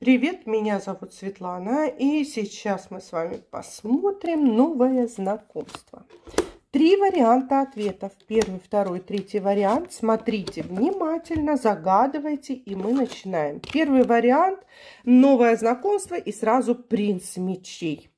Привет, меня зовут Светлана, и сейчас мы с вами посмотрим новое знакомство. Три варианта ответов. Первый, второй, третий вариант. Смотрите внимательно, загадывайте, и мы начинаем. Первый вариант – новое знакомство и сразу принц мечей.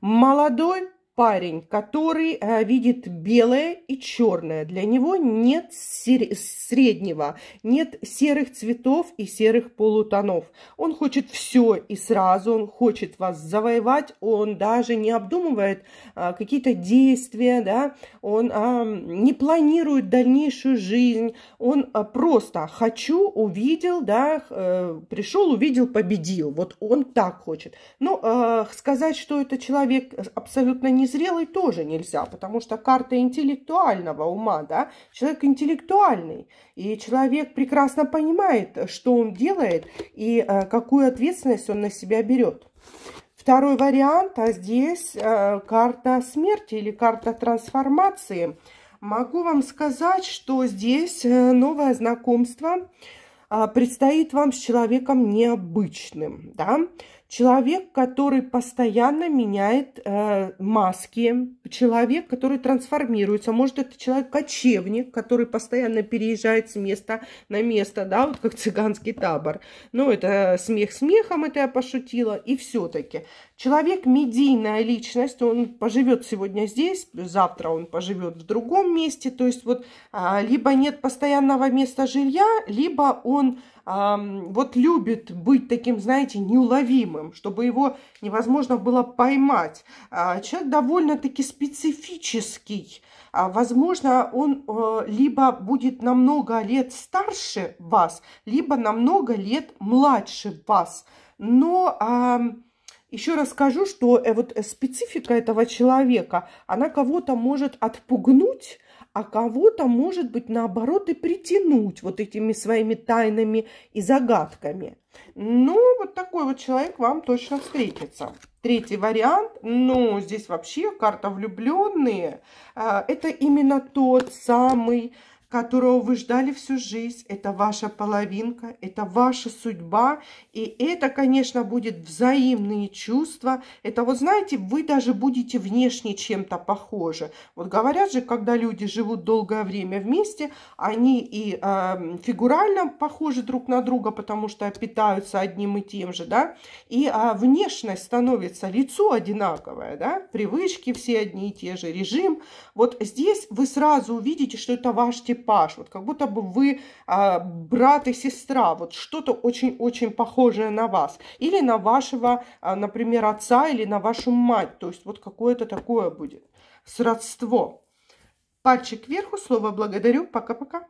Молодой парень, который э, видит белое и черное. Для него нет среднего, нет серых цветов и серых полутонов. Он хочет все и сразу, он хочет вас завоевать, он даже не обдумывает э, какие-то действия, да, он э, не планирует дальнейшую жизнь, он э, просто хочу, увидел, да, э, пришел, увидел, победил. Вот он так хочет. Но э, сказать, что это человек абсолютно не незрелый тоже нельзя, потому что карта интеллектуального ума, да, человек интеллектуальный, и человек прекрасно понимает, что он делает и э, какую ответственность он на себя берет. Второй вариант, а здесь э, карта смерти или карта трансформации. Могу вам сказать, что здесь э, новое знакомство э, предстоит вам с человеком необычным, да, человек, который постоянно меняет э, маски, человек, который трансформируется, может, это человек-кочевник, который постоянно переезжает с места на место, да, вот как цыганский табор. Ну, это смех смехом, это я пошутила, и все-таки. Человек медийная личность, он поживет сегодня здесь, завтра он поживет в другом месте, то есть вот а, либо нет постоянного места жилья, либо он вот любит быть таким, знаете, неуловимым, чтобы его невозможно было поймать. А, человек довольно-таки специфический. А, возможно, он э, либо будет намного лет старше вас, либо намного лет младше вас. Но еще раз скажу, что э, вот специфика этого человека, она кого-то может отпугнуть, а кого-то, может быть, наоборот, и притянуть вот этими своими тайнами и загадками. Ну, вот такой вот человек вам точно встретится. Третий вариант, ну, здесь вообще карта влюбленные. А, это именно тот самый которого вы ждали всю жизнь. Это ваша половинка, это ваша судьба. И это, конечно, будет взаимные чувства. Это, вот знаете, вы даже будете внешне чем-то похожи. Вот говорят же, когда люди живут долгое время вместе, они и э, фигурально похожи друг на друга, потому что питаются одним и тем же, да, и э, внешность становится, лицо одинаковое, да, привычки все одни и те же, режим. Вот здесь вы сразу увидите, что это ваш тип типаж, вот как будто бы вы а, брат и сестра, вот что-то очень-очень похожее на вас. Или на вашего, а, например, отца или на вашу мать, то есть вот какое-то такое будет сродство. Пальчик кверху, слово благодарю, пока-пока.